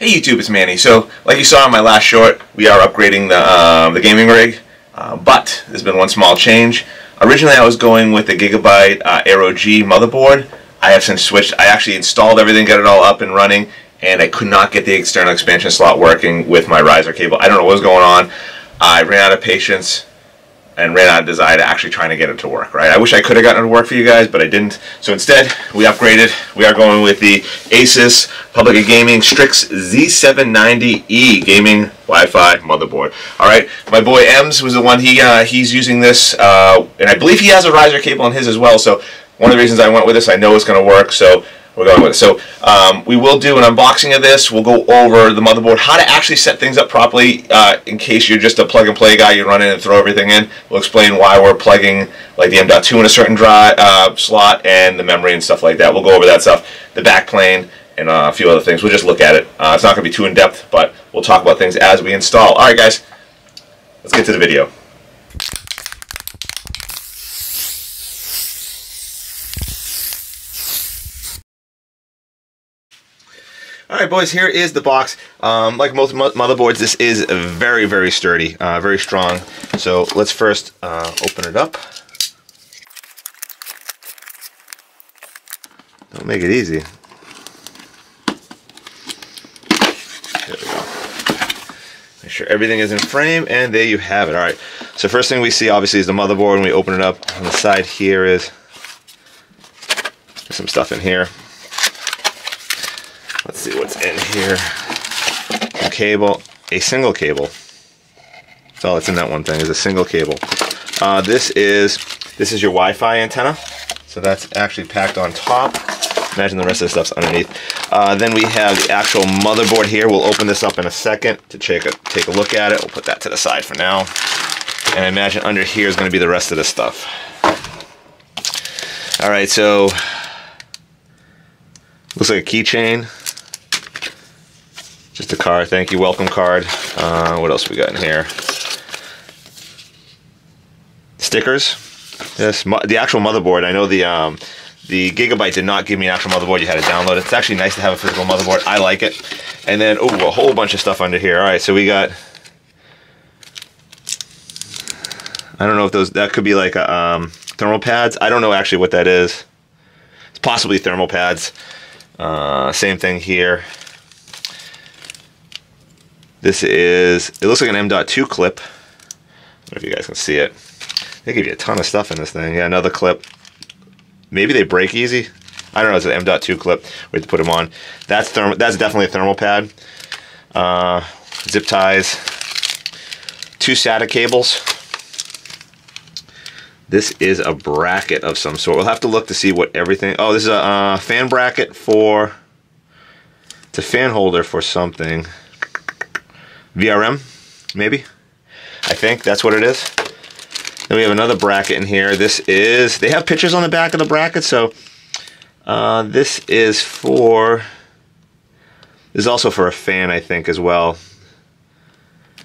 Hey YouTube, it's Manny. So, like you saw in my last short, we are upgrading the, um, the gaming rig, uh, but there's been one small change. Originally I was going with the Gigabyte uh, Aero G motherboard. I have since switched, I actually installed everything, got it all up and running, and I could not get the external expansion slot working with my riser cable. I don't know what was going on. I ran out of patience and ran out of desire to actually trying to get it to work, right? I wish I could have gotten it to work for you guys, but I didn't. So instead, we upgraded. We are going with the Asus Publica Gaming Strix Z790E gaming Wi-Fi motherboard. All right, my boy Ems was the one, he uh, he's using this, uh, and I believe he has a riser cable on his as well, so one of the reasons I went with this, I know it's going to work, so we're going with it. So um, we will do an unboxing of this. We'll go over the motherboard, how to actually set things up properly uh, in case you're just a plug and play guy, you run in and throw everything in. We'll explain why we're plugging like the M.2 in a certain drive uh, slot and the memory and stuff like that. We'll go over that stuff, the backplane, and uh, a few other things. We'll just look at it. Uh, it's not going to be too in-depth, but we'll talk about things as we install. All right, guys, let's get to the video. Alright boys, here is the box. Um, like most motherboards, this is very, very sturdy, uh, very strong. So let's first uh, open it up. Don't make it easy. There we go. Make sure everything is in frame, and there you have it. Alright, so first thing we see obviously is the motherboard when we open it up. On the side here is some stuff in here. Let's see what's in here. A cable, a single cable. That's all that's in that one thing is a single cable. Uh, this is this is your Wi-Fi antenna. So that's actually packed on top. Imagine the rest of the stuff's underneath. Uh, then we have the actual motherboard here. We'll open this up in a second to take a, take a look at it. We'll put that to the side for now. And I imagine under here is going to be the rest of the stuff. All right, so looks like a keychain. Just a card. Thank you. Welcome card. Uh, what else we got in here? Stickers. Yes, the actual motherboard. I know the um, the Gigabyte did not give me an actual motherboard. You had to download it. It's actually nice to have a physical motherboard. I like it. And then, oh, a whole bunch of stuff under here. All right, so we got. I don't know if those. That could be like a, um, thermal pads. I don't know actually what that is. It's possibly thermal pads. Uh, same thing here. This is, it looks like an M.2 clip. I don't know if you guys can see it. They give you a ton of stuff in this thing. Yeah, another clip. Maybe they break easy. I don't know, it's an M.2 clip. We have to put them on. That's thermal, that's definitely a thermal pad. Uh, zip ties. Two SATA cables. This is a bracket of some sort. We'll have to look to see what everything... Oh, this is a uh, fan bracket for... It's a fan holder for something. VRM, maybe. I think that's what it is. Then we have another bracket in here. This is, they have pictures on the back of the bracket, so uh, this is for, this is also for a fan, I think, as well.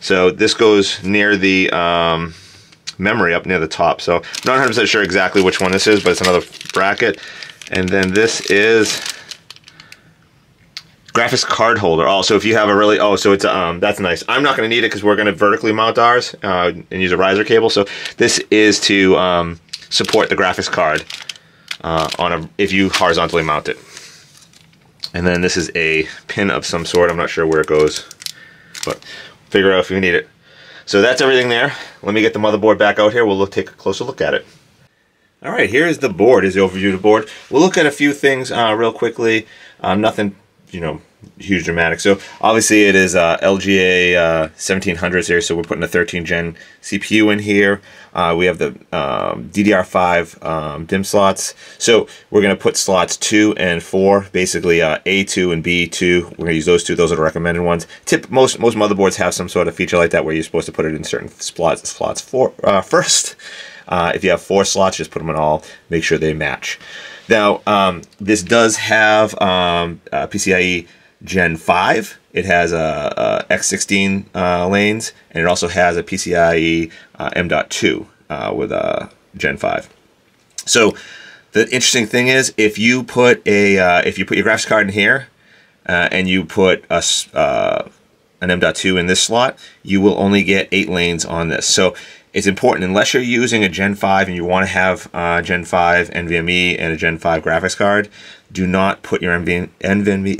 So this goes near the um, memory up near the top. So I'm not 100% sure exactly which one this is, but it's another bracket. And then this is graphics card holder. Also, if you have a really, oh, so it's, um, that's nice. I'm not going to need it because we're going to vertically mount ours uh, and use a riser cable. So this is to um, support the graphics card uh, on a, if you horizontally mount it. And then this is a pin of some sort. I'm not sure where it goes, but figure out if you need it. So that's everything there. Let me get the motherboard back out here. We'll look, take a closer look at it. All right, here is the board, is the overview of the board. We'll look at a few things uh, real quickly. Um, nothing, you know, huge dramatic. So obviously it is uh, LGA uh, 1700s here, so we're putting a 13 gen CPU in here. Uh, we have the um, DDR5 um, DIMM slots. So we're going to put slots 2 and 4, basically uh, A2 and B2. We're going to use those two. Those are the recommended ones. Tip Most most motherboards have some sort of feature like that where you're supposed to put it in certain slots, slots for, uh, first. Uh, if you have four slots, just put them in all. Make sure they match. Now, um, this does have um, PCIe Gen 5. It has a, a X16 uh, lanes, and it also has a PCIe uh, M.2 uh, with a Gen 5. So the interesting thing is, if you put a uh, if you put your graphics card in here, uh, and you put a, uh, an M.2 in this slot, you will only get eight lanes on this. So it's important, unless you're using a Gen 5 and you want to have uh, Gen 5 NVMe and a Gen 5 graphics card, do not put your NVMe, NVMe,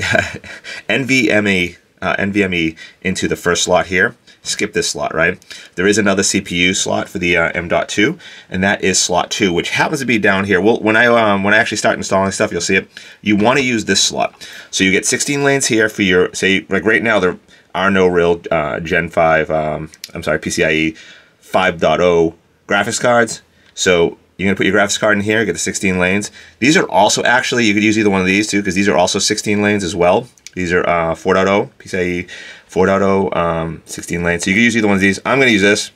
NVMe, uh, NVMe into the first slot here. Skip this slot, right? There is another CPU slot for the uh, M.2, and that is slot 2, which happens to be down here. Well, when I um, when I actually start installing stuff, you'll see it. You want to use this slot. So you get 16 lanes here for your, say, like right now, there are no real uh, Gen 5, um, I'm sorry, PCIe 5.0 graphics cards. So you're going to put your graphics card in here, get the 16 lanes. These are also actually, you could use either one of these too, because these are also 16 lanes as well. These are uh, 4.0, PCIe 4.0, um, 16 lanes. So you could use either one of these. I'm going to use this.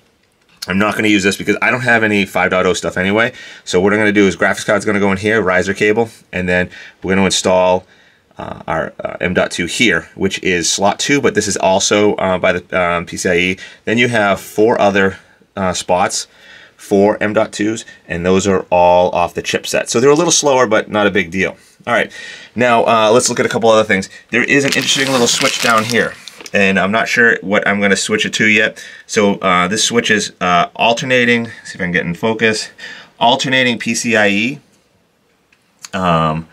I'm not going to use this because I don't have any 5.0 stuff anyway. So what I'm going to do is graphics card's going to go in here, riser cable, and then we're going to install uh, our uh, M.2 here, which is slot 2, but this is also uh, by the um, PCIe. Then you have four other uh, spots for M.2s, and those are all off the chipset. So they're a little slower, but not a big deal. All right, now uh, let's look at a couple other things. There is an interesting little switch down here, and I'm not sure what I'm going to switch it to yet. So uh, this switch is alternating, see if I can get in focus, alternating PCIe um,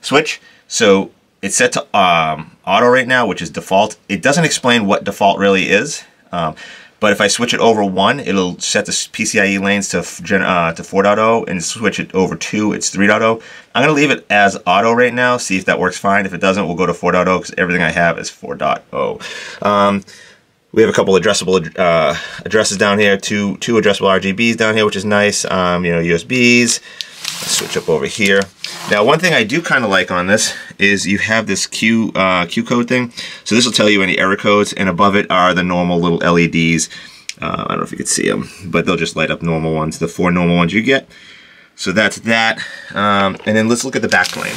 switch. So it's set to um, auto right now, which is default. It doesn't explain what default really is. Um, but if I switch it over 1, it'll set the PCIe lanes to, uh, to 4.0 and switch it over 2, it's 3.0. I'm going to leave it as auto right now, see if that works fine. If it doesn't, we'll go to 4.0 because everything I have is 4.0. Um, we have a couple addressable uh, addresses down here, two, two addressable RGBs down here, which is nice. Um, you know, USBs. Switch up over here. Now, one thing I do kind of like on this is you have this Q, uh, Q code thing. So this will tell you any error codes, and above it are the normal little LEDs. Uh, I don't know if you can see them, but they'll just light up normal ones, the four normal ones you get. So that's that. Um, and then let's look at the back plane.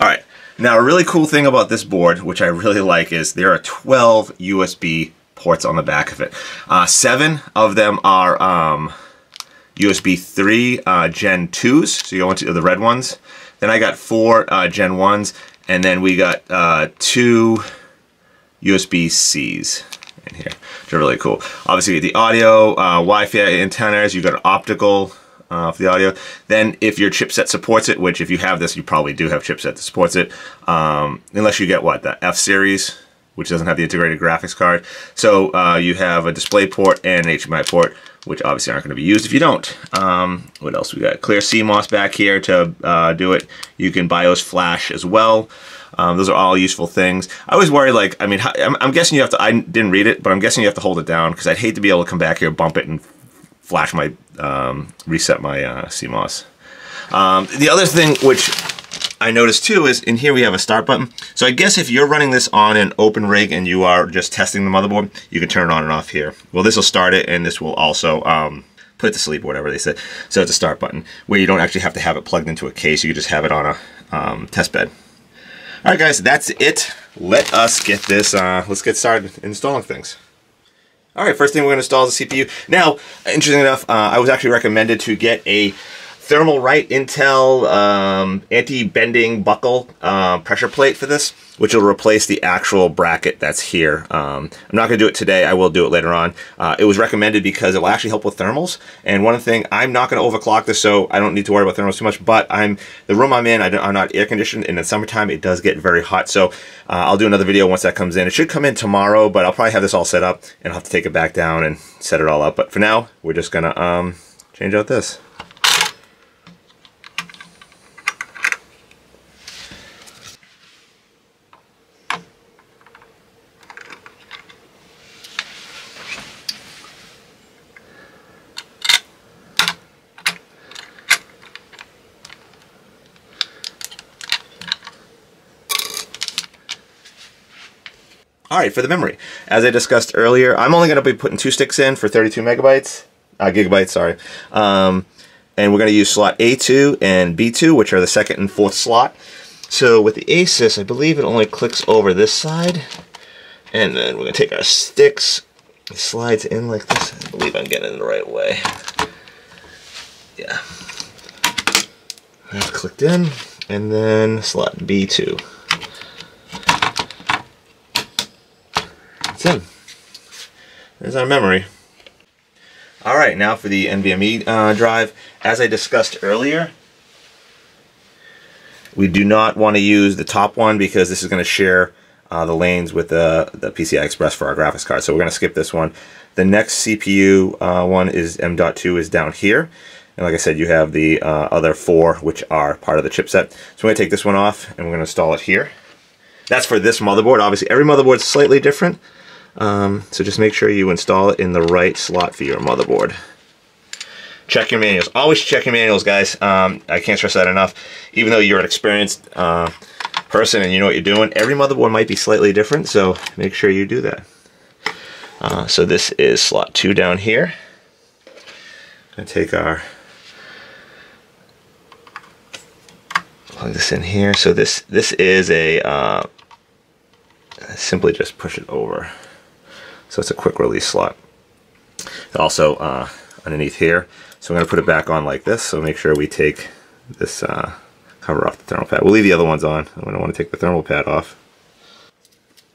All right. Now, a really cool thing about this board, which I really like, is there are 12 USB ports on the back of it. Uh, seven of them are um, USB 3 uh, Gen 2s, so you want into the red ones. Then I got four uh, Gen 1s, and then we got uh, two USB-Cs in here, which are really cool. Obviously, the audio, uh, Wi-Fi antennas, you got an optical uh, for the audio. Then if your chipset supports it, which if you have this, you probably do have chipset that supports it, um, unless you get what, the F-Series, which doesn't have the integrated graphics card. So uh, you have a display port and an HDMI port which obviously aren't going to be used if you don't. Um, what else we got? Clear CMOS back here to uh, do it. You can BIOS flash as well. Um, those are all useful things. I always worry, like, I mean, I'm, I'm, guessing you have to, I didn't read it, but I'm guessing you have to hold it down because I'd hate to be able to come back here, bump it, and flash my, um, reset my uh, CMOS. Um, the other thing, which I noticed too is in here we have a start button. So I guess if you're running this on an open rig and you are just testing the motherboard, you can turn it on and off here. Well, this will start it and this will also um, put it to sleep or whatever they said. So it's a start button where you don't actually have to have it plugged into a case. You can just have it on a um, test bed. All right, guys, that's it. Let us get this, uh, let's get started installing things. All right, first thing we're going to install is the CPU. Now, interesting enough, uh, I was actually recommended to get a Thermalright Intel um, anti-bending buckle uh, pressure plate for this, which will replace the actual bracket that's here. Um, I'm not going to do it today. I will do it later on. Uh, it was recommended because it will actually help with thermals. And one thing, I'm not going to overclock this, so I don't need to worry about thermals too much. But I'm the room I'm in, I am not air conditioned, and in the summertime it does get very hot. So uh, I'll do another video once that comes in. It should come in tomorrow, but I'll probably have this all set up, and I'll have to take it back down and set it all up. But for now, we're just going to um, change out this. Right, for the memory, as I discussed earlier, I'm only going to be putting two sticks in for 32 megabytes, uh, gigabytes, sorry. Um, and we're going to use slot A2 and B2, which are the second and fourth slot. So with the Asus, I believe it only clicks over this side. And then we're going to take our sticks, it slides in like this. I believe I'm getting it the right way. Yeah. That's clicked in. and then slot B2. That's in. There's our memory. All right, now for the NVMe uh, drive. As I discussed earlier, we do not want to use the top one because this is going to share uh, the lanes with the, the PCI Express for our graphics card. So we're going to skip this one. The next CPU uh, one is M.2 is down here. And like I said, you have the uh, other four, which are part of the chipset. So we're going to take this one off and we're going to install it here. That's for this motherboard. Obviously, every motherboard is slightly different. Um, so just make sure you install it in the right slot for your motherboard. Check your manuals. Always check your manuals, guys. Um, I can't stress that enough. Even though you're an experienced uh, person and you know what you're doing, every motherboard might be slightly different, so make sure you do that. Uh, so this is slot 2 down here. I'm Gonna take our plug this in here. So this this is a uh, simply just push it over. So it's a quick release slot. Also uh, underneath here. So I'm going to put it back on like this. So make sure we take this uh, cover off the thermal pad. We'll leave the other ones on. I don't want to take the thermal pad off.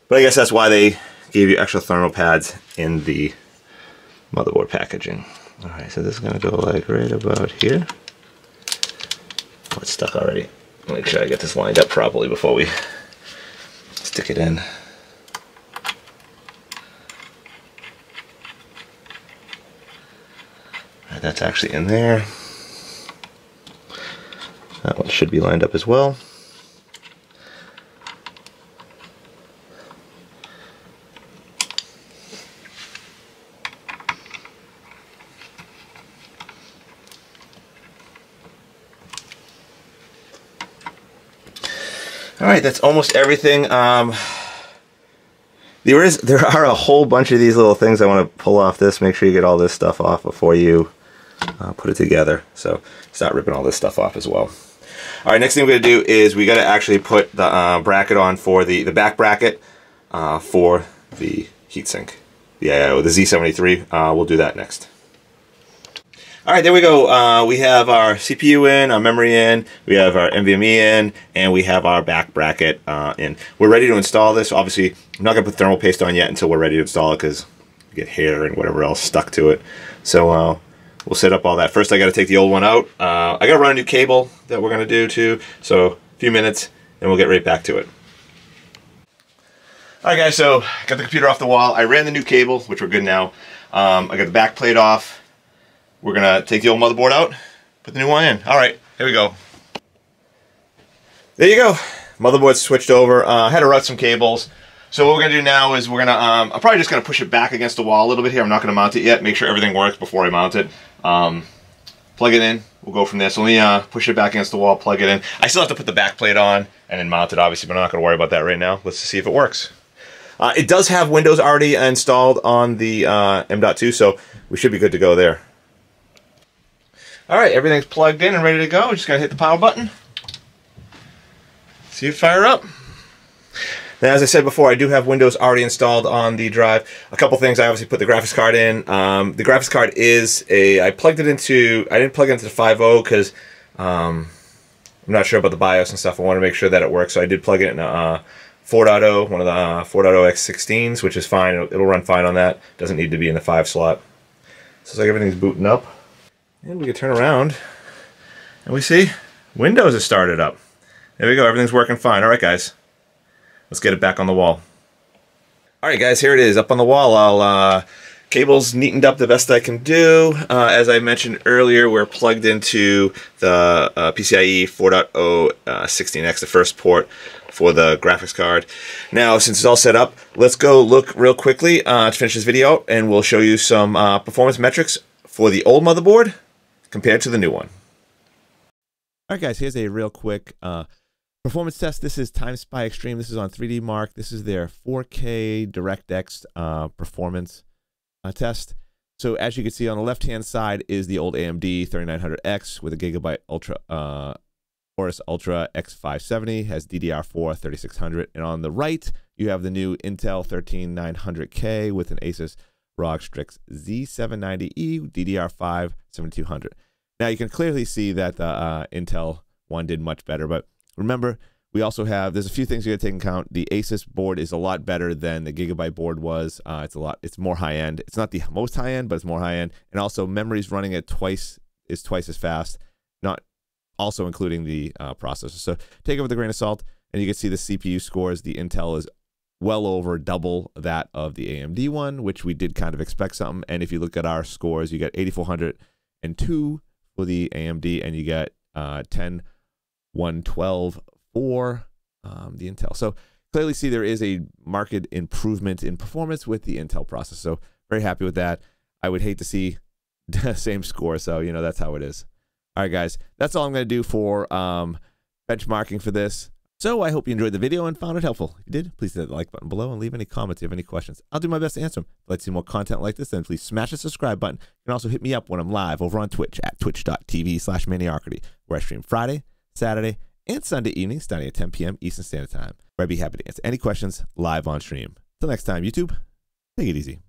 But I guess that's why they gave you extra thermal pads in the motherboard packaging. Alright, so this is going to go like right about here. Oh, it's stuck already. Make sure I get this lined up properly before we stick it in. That's actually in there. That one should be lined up as well. All right, that's almost everything. Um, there is there are a whole bunch of these little things I want to pull off this. Make sure you get all this stuff off before you uh, put it together. So it's not ripping all this stuff off as well. All right, next thing we're gonna do is we gotta actually put the uh, bracket on for the the back bracket uh, for the heatsink. Yeah, the Z73. Uh, we'll do that next. All right, there we go. Uh, we have our CPU in, our memory in, we have our NVMe in, and we have our back bracket uh, in. We're ready to install this. Obviously, I'm not going to put thermal paste on yet until we're ready to install it because get hair and whatever else stuck to it. So we'll set up all that. First, I got to take the old one out. Uh, I got to run a new cable that we're going to do too. So a few minutes, and we'll get right back to it. All right, guys, so got the computer off the wall. I ran the new cable, which we're good now. Um, I got the back plate off. We're gonna take the old motherboard out, put the new one in. All right, here we go. There you go. Motherboard switched over. Uh, I had to route some cables. So what we're gonna do now is we're gonna, um, I'm probably just gonna push it back against the wall a little bit here. I'm not gonna mount it yet. Make sure everything works before I mount it. Um, plug it in. We'll go from there. So let me uh, push it back against the wall, plug it in. I still have to put the back plate on and then mount it, obviously, but I'm not gonna worry about that right now. Let's see if it works. Uh, it does have Windows already installed on the uh, M.2, so we should be good to go there. All right, everything's plugged in and ready to go. Just gotta hit the power button. See it fire up. Now, as I said before, I do have Windows already installed on the drive. A couple things, I obviously put the graphics card in. Um, the graphics card is a, I plugged it into, I didn't plug it into the 5.0 because um, I'm not sure about the BIOS and stuff. I want to make sure that it works, so I did plug it in uh, 4.0, one of the uh, 4.0 X16s, which is fine. It'll, it'll run fine on that. Doesn't need to be in the 5 slot. So it's like everything's booting up. And we can turn around and we see Windows is started up. There we go, everything's working fine. All right, guys, let's get it back on the wall. All right, guys, here it is up on the wall. I'll uh, cables neatened up the best I can do. Uh, as I mentioned earlier, we're plugged into the uh, PCIe 4.0 16X, the first port for the graphics card. Now, since it's all set up, let's go look real quickly uh, to finish this video, and we'll show you some uh, performance metrics for the old motherboard compared to the new one. All right, guys, here's a real quick uh, performance test. This is Time Spy Extreme. This is on 3D Mark. This is their 4K DirectX uh, performance uh, test. So as you can see on the left-hand side is the old AMD 3900X with a Gigabyte Ultra uh, Aorus Ultra X570 has DDR4 3600, and on the right you have the new Intel 13900K with an Asus ROG Strix Z790E DDR5 7200. Now you can clearly see that the uh, Intel one did much better, but remember, we also have there's a few things you got to take into account. The Asus board is a lot better than the Gigabyte board was. Uh, it's a lot. It's more high end. It's not the most high end, but it's more high end. And also, memory's running at twice is twice as fast. Not also including the uh, processor. So take it with a grain of salt. And you can see the CPU scores. The Intel is well over double that of the AMD one, which we did kind of expect something. And if you look at our scores, you got 8402 for the AMD, and you get uh, 10 112 for um, the Intel. So clearly see there is a market improvement in performance with the Intel process. So very happy with that. I would hate to see the same score. So, you know, that's how it is. All right, guys, that's all I'm going to do for um, benchmarking for this. So I hope you enjoyed the video and found it helpful. If you did, please hit the like button below and leave any comments if you have any questions. I'll do my best to answer them. If you'd like to see more content like this, then please smash the subscribe button. You can also hit me up when I'm live over on Twitch at twitch.tv slash where I stream Friday, Saturday, and Sunday evening starting at 10 p.m. Eastern Standard Time, where I'd be happy to answer any questions live on stream. Till next time, YouTube, take it easy.